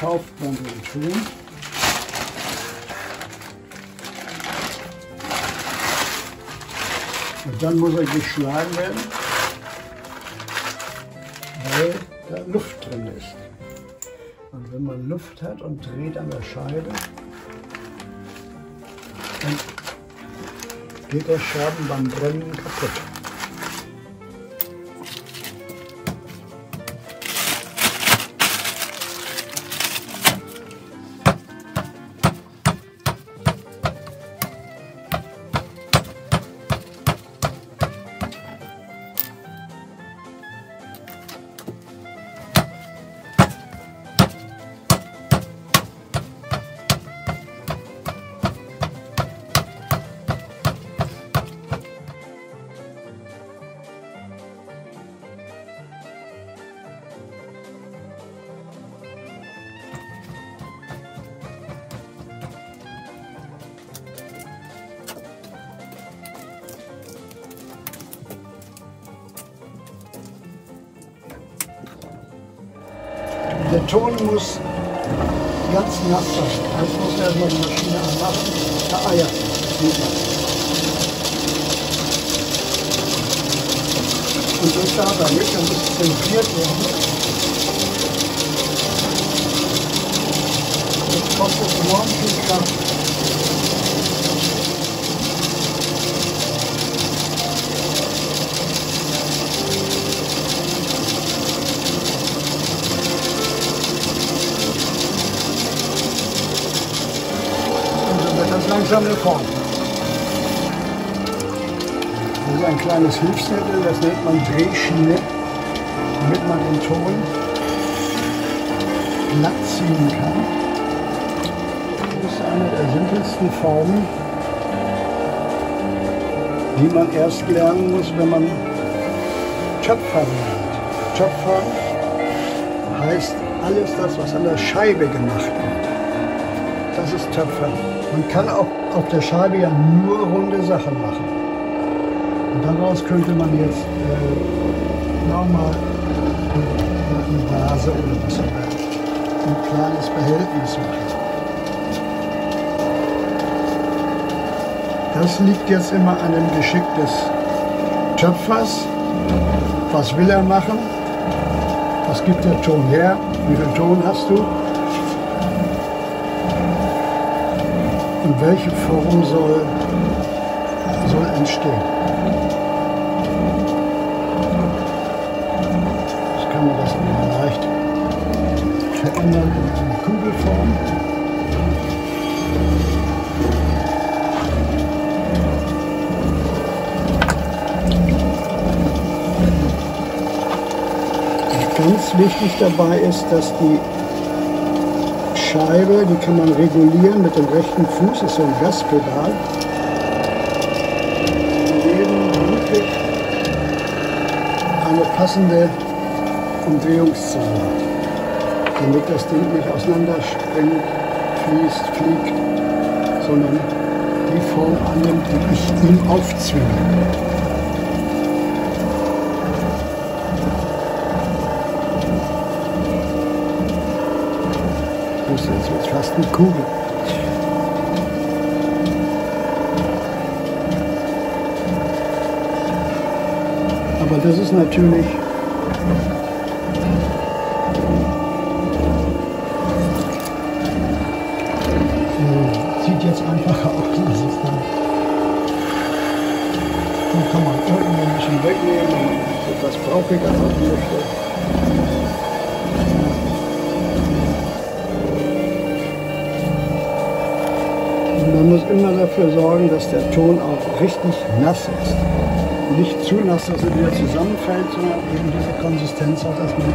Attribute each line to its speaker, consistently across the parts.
Speaker 1: kauft man den Ton. Und dann muss er geschlagen werden, weil da Luft drin ist. Und wenn man Luft hat und dreht an der Scheibe, dann geht der Scherben beim Brennen kaputt. Ton muss ganz nass sein. Also muss erstmal die Maschine anmachen. Ah ja, sieht man. Und durch da da Löcher muss zentriert werden. Das kostet enorm viel Kraft. Und dann wird das ist ein kleines Hilfsmittel, das nennt man Drehschiene, damit man den Ton glatt ziehen kann. Das ist eine der simpelsten Formen, die man erst lernen muss, wenn man Töpfern lernt. Töpfern heißt alles das, was an der Scheibe gemacht wird. Das ist Töpfern. Man kann auch auf der Scheibe ja nur runde Sachen machen. Und daraus könnte man jetzt äh, nochmal eine Vase oder was auch immer, ein kleines Behältnis machen. Das liegt jetzt immer an dem Geschick des Töpfers. Was will er machen? Was gibt der Ton her? Wie viel Ton hast du? Und welche Form soll, soll entstehen? Das kann man das leicht verändern in eine Kugelform. Ganz wichtig dabei ist, dass die Scheibe, die kann man regulieren mit dem rechten Fuß, ist so ein Gaspedal. Neben Ludwig eine passende Umdrehungszahl damit das Ding nicht auseinanderspringt, fließt, fliegt, sondern die Form annimmt, die ich ihm aufzwinge. Das ist jetzt fast eine Kugel. Aber das ist natürlich äh, sieht jetzt einfacher aus. als es dann. Dann kann man unten ein bisschen wegnehmen, wenn man es etwas brauchiger man muss immer dafür sorgen, dass der Ton auch richtig nass ist. Nicht zu nass, dass er wieder zusammenfällt, sondern eben diese Konsistenz hat, dass man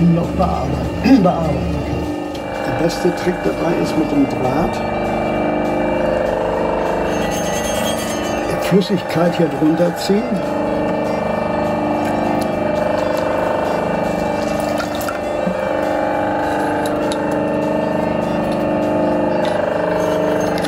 Speaker 1: ihn noch bearbeiten, bearbeiten kann. Der beste Trick dabei ist mit dem Draht Flüssigkeit hier drunter ziehen.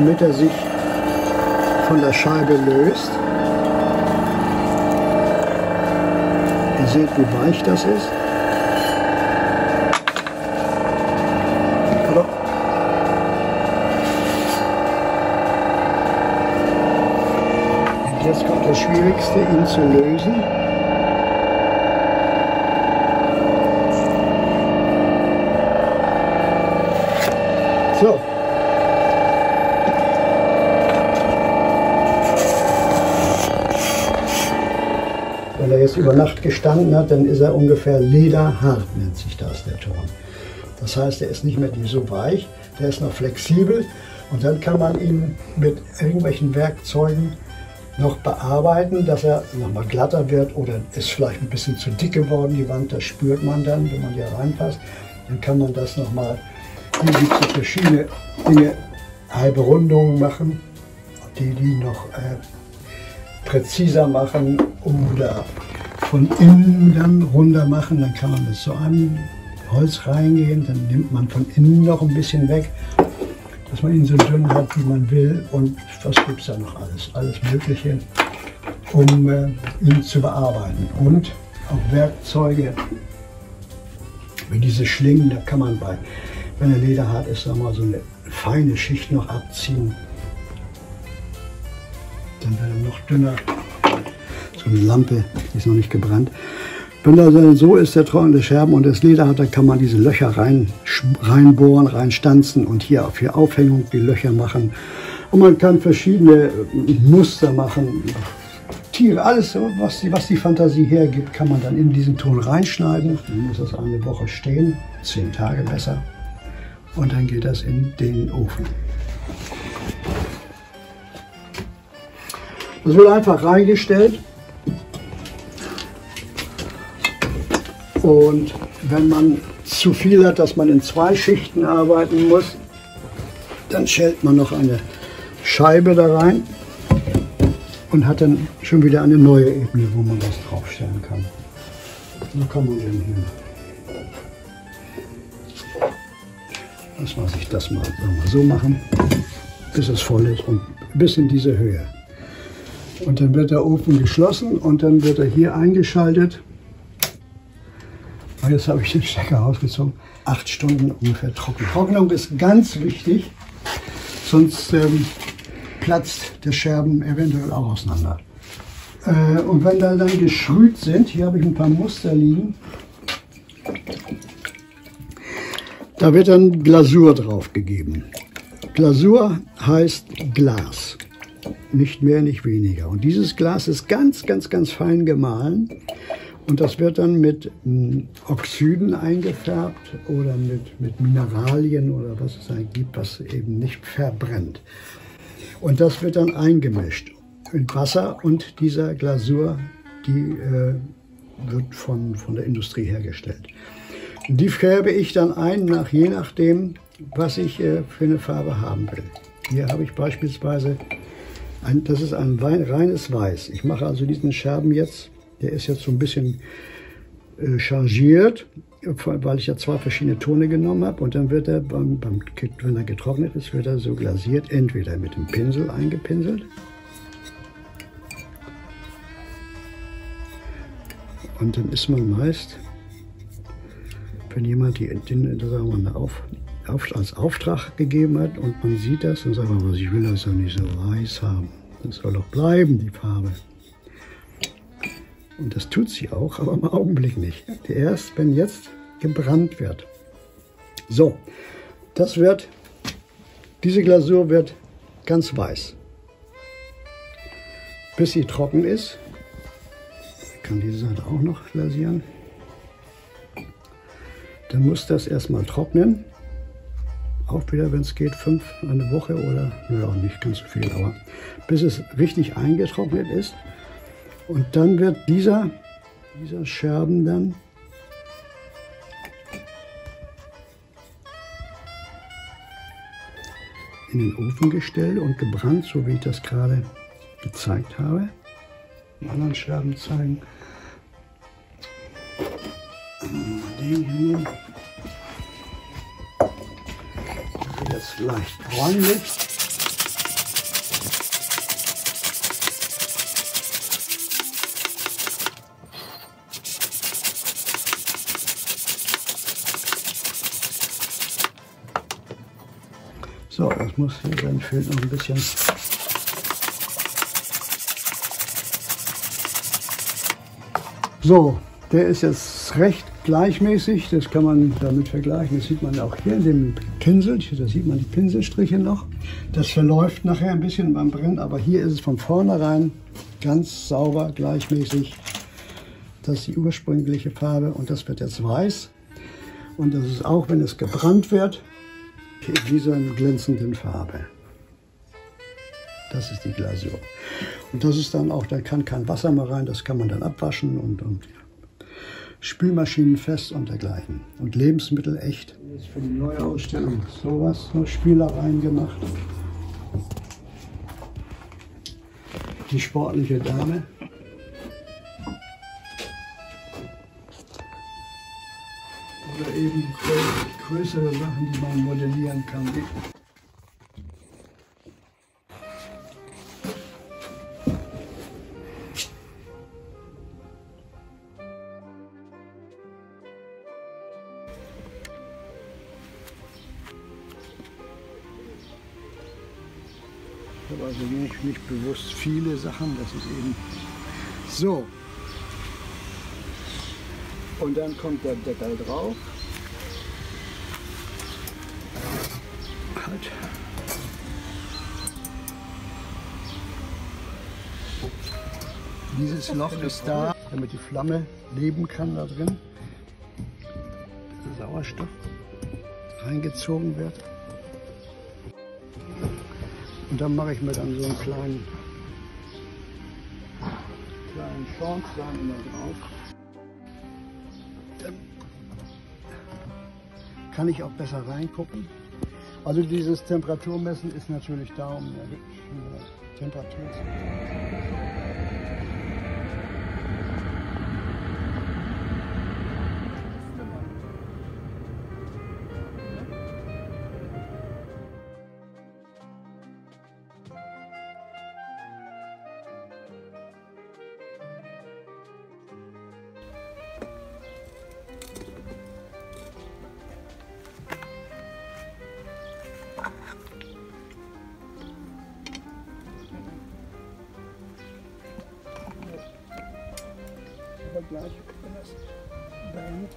Speaker 1: Damit er sich von der Scheibe löst. seht, wie weich das ist. Und jetzt kommt das Schwierigste, ihn zu lösen. So. Wenn er jetzt über Nacht gestanden hat, dann ist er ungefähr lederhart, nennt sich das der Ton. Das heißt, er ist nicht mehr so weich, der ist noch flexibel und dann kann man ihn mit irgendwelchen Werkzeugen noch bearbeiten, dass er nochmal glatter wird oder ist vielleicht ein bisschen zu dick geworden, die Wand, das spürt man dann, wenn man hier reinpasst. Dann kann man das nochmal hier gibt es verschiedene Dinge, halbe Rundungen machen, die die noch äh, präziser machen oder von innen dann runter machen. Dann kann man mit so einem Holz reingehen, dann nimmt man von innen noch ein bisschen weg, dass man ihn so dünn hat, wie man will. Und was gibt es da noch alles? Alles Mögliche, um äh, ihn zu bearbeiten. Und auch Werkzeuge, wie diese Schlingen, da kann man bei wenn er lederhart ist, sagen mal, so eine feine Schicht noch abziehen. Dann wird er noch dünner. Eine Lampe, die ist noch nicht gebrannt. Wenn dann so ist, der trockene Scherben und das Leder hat, dann kann man diese Löcher rein, reinbohren, reinstanzen und hier die Aufhängung die Löcher machen. Und man kann verschiedene Muster machen. Tiere, alles, was die, was die Fantasie hergibt, kann man dann in diesen Ton reinschneiden. Dann muss das eine Woche stehen, zehn Tage besser und dann geht das in den Ofen. Das wird einfach reingestellt und wenn man zu viel hat, dass man in zwei Schichten arbeiten muss, dann schält man noch eine Scheibe da rein und hat dann schon wieder eine neue Ebene, wo man was draufstellen kann. So kann man den hier Lass mal sich das mal, mal so machen, bis es voll ist und bis in diese Höhe. Und dann wird der Ofen geschlossen und dann wird er hier eingeschaltet. Jetzt habe ich den Stecker rausgezogen. Acht Stunden ungefähr trocken. Trocknung ist ganz wichtig, sonst ähm, platzt der Scherben eventuell auch auseinander. Äh, und wenn da dann geschrüht sind, hier habe ich ein paar Muster liegen, Da wird dann Glasur drauf gegeben. Glasur heißt Glas. Nicht mehr, nicht weniger. Und dieses Glas ist ganz, ganz, ganz fein gemahlen. Und das wird dann mit hm, Oxiden eingefärbt oder mit, mit Mineralien oder was es da gibt, was eben nicht verbrennt. Und das wird dann eingemischt in Wasser und dieser Glasur, die äh, wird von, von der Industrie hergestellt. Die färbe ich dann ein, nach, je nachdem, was ich äh, für eine Farbe haben will. Hier habe ich beispielsweise, ein, das ist ein reines Weiß. Ich mache also diesen Scherben jetzt, der ist jetzt so ein bisschen äh, chargiert, weil ich ja zwei verschiedene Tone genommen habe. Und dann wird er, beim, beim, wenn er getrocknet ist, wird er so glasiert, entweder mit dem Pinsel eingepinselt. Und dann ist man meist wenn jemand die, den, sagen wir, auf, auf, als Auftrag gegeben hat und man sieht das, dann sagt man, ich will das ja nicht so weiß haben. Das soll doch bleiben, die Farbe. Und das tut sie auch, aber im Augenblick nicht. Erst wenn jetzt gebrannt wird. So, das wird, diese Glasur wird ganz weiß. Bis sie trocken ist. Ich kann diese Seite auch noch glasieren. Dann muss das erstmal trocknen. Auch wieder, wenn es geht, fünf, eine Woche oder, naja, nicht ganz so viel, aber bis es richtig eingetrocknet ist. Und dann wird dieser, dieser Scherben dann in den Ofen gestellt und gebrannt, so wie ich das gerade gezeigt habe. Die anderen Scherben zeigen den hier nehmen. Jetzt leicht bräunlich. So, das muss hier, dann fehlt noch ein bisschen. So, der ist jetzt recht gleichmäßig, das kann man damit vergleichen. Das sieht man auch hier in dem Pinsel, da sieht man die Pinselstriche noch. Das verläuft nachher ein bisschen beim Brennen, aber hier ist es von vornherein ganz sauber, gleichmäßig. Das ist die ursprüngliche Farbe und das wird jetzt weiß. Und das ist auch, wenn es gebrannt wird, in dieser glänzenden Farbe. Das ist die Glasur. Und das ist dann auch, da kann kein Wasser mehr rein, das kann man dann abwaschen und, und Spülmaschinen fest und dergleichen. Und Lebensmittel echt. Jetzt für die neue Ausstellung sowas, so Spielereien gemacht. Die sportliche Dame. Oder eben größere Sachen, die man modellieren kann. Ich habe also nicht, nicht bewusst viele Sachen, das ist eben so. Und dann kommt der Deckel drauf. Dieses Loch ist da, damit die Flamme leben kann da drin. Sauerstoff reingezogen wird. Und dann mache ich mir dann so einen kleinen, kleinen Schornstein immer drauf. Dann kann ich auch besser reingucken. Also dieses Temperaturmessen ist natürlich da, um eine Temperatur zu aber gleich, wenn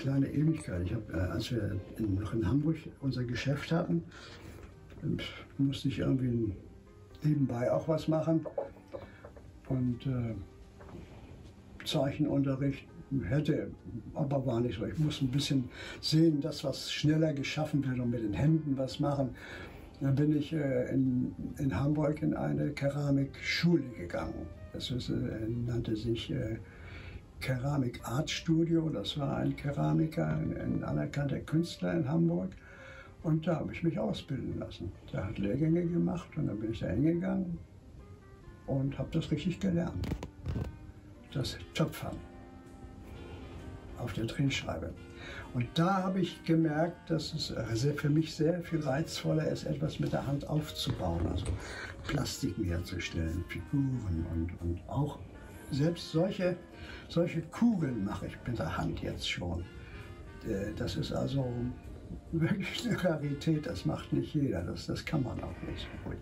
Speaker 1: kleine Ähnlichkeit. Ich habe, äh, als wir in, noch in Hamburg unser Geschäft hatten, musste ich irgendwie nebenbei auch was machen. Und äh, Zeichenunterricht hätte, aber war nicht so. Ich muss ein bisschen sehen, dass was schneller geschaffen wird und mit den Händen was machen. Dann bin ich äh, in, in Hamburg in eine Keramikschule gegangen. Das ist, äh, nannte sich äh, Keramik Art Studio. Das war ein Keramiker, ein anerkannter Künstler in Hamburg. Und da habe ich mich ausbilden lassen. Der hat Lehrgänge gemacht und dann bin ich da hingegangen und habe das richtig gelernt. Das Töpfern auf der Drehscheibe. Und da habe ich gemerkt, dass es für mich sehr viel reizvoller ist, etwas mit der Hand aufzubauen, also Plastiken herzustellen, Figuren und, und auch selbst solche, solche Kugeln mache ich mit der Hand jetzt schon. Äh, das ist also wirklich eine Rarität, das macht nicht jeder, das, das kann man auch nicht so gut.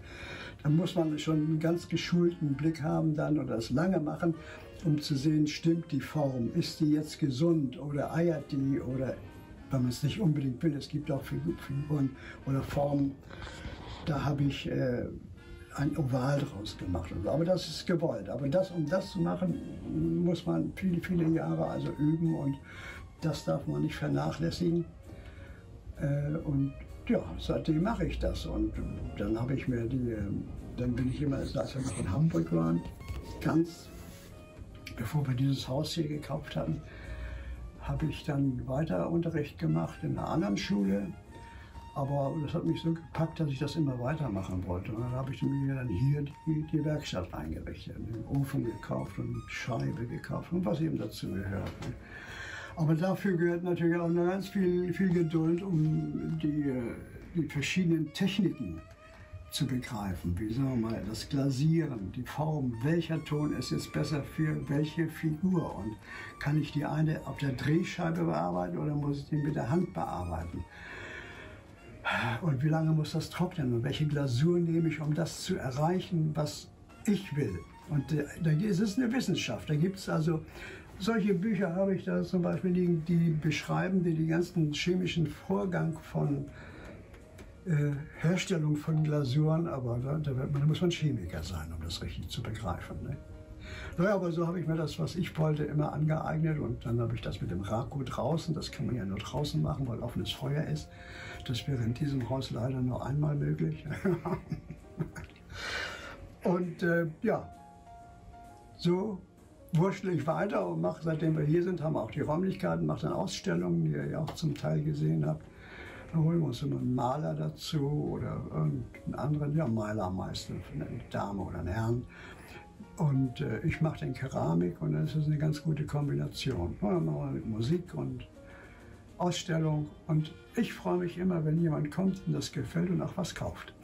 Speaker 1: Da muss man schon einen ganz geschulten Blick haben dann oder das lange machen. um zu sehen, stimmt die Form, ist die jetzt gesund oder eiert die oder wenn man es nicht unbedingt will, es gibt auch Figuren oder Formen, da habe ich äh, ein Oval draus gemacht. Aber das ist gewollt. Aber das, um das zu machen, muss man viele, viele Jahre also üben und das darf man nicht vernachlässigen. Äh, und ja, seitdem mache ich das. Und dann habe ich mir die, äh, dann bin ich immer, als wir noch in Hamburg waren, ganz bevor wir dieses Haus hier gekauft hatten, habe ich dann weiter Unterricht gemacht in einer anderen Schule. Aber das hat mich so gepackt, dass ich das immer weitermachen wollte. Und dann habe ich mir dann hier die, die Werkstatt eingerichtet, den Ofen gekauft und Scheibe gekauft und was eben dazu gehört. Aber dafür gehört natürlich auch noch ganz viel, viel Geduld, um die, die verschiedenen Techniken zu begreifen. Wie sagen wir mal, das Glasieren, die Form, welcher Ton ist jetzt besser für welche Figur und kann ich die eine auf der Drehscheibe bearbeiten oder muss ich die mit der Hand bearbeiten? Und wie lange muss das trocknen und welche Glasur nehme ich, um das zu erreichen, was ich will? Und äh, da ist es eine Wissenschaft. Da gibt es also solche Bücher habe ich da zum Beispiel liegen, die beschreiben die, die ganzen chemischen Vorgang von äh, Herstellung von Glasuren, aber da, da, da, muss man Chemiker sein, um das richtig zu begreifen. Ne? Naja, aber so habe ich mir das, was ich wollte, immer angeeignet und dann habe ich das mit dem Raku draußen, das kann man ja nur draußen machen, weil offenes Feuer ist. Das wäre in diesem Haus leider nur einmal möglich. und äh, ja, so wurschtel ich weiter und mache, seitdem wir hier sind, haben wir auch die Räumlichkeiten, mache dann Ausstellungen, die ihr ja auch zum Teil gesehen habt. Dann holen wir uns immer einen Maler dazu oder irgendeinen anderen, ja, Malermeister, eine Dame oder einen Herrn. Und äh, ich mache den Keramik und dann ist es eine ganz gute Kombination. Und dann machen wir mit Musik und Ausstellung. Und ich freue mich immer, wenn jemand kommt und das gefällt und auch was kauft.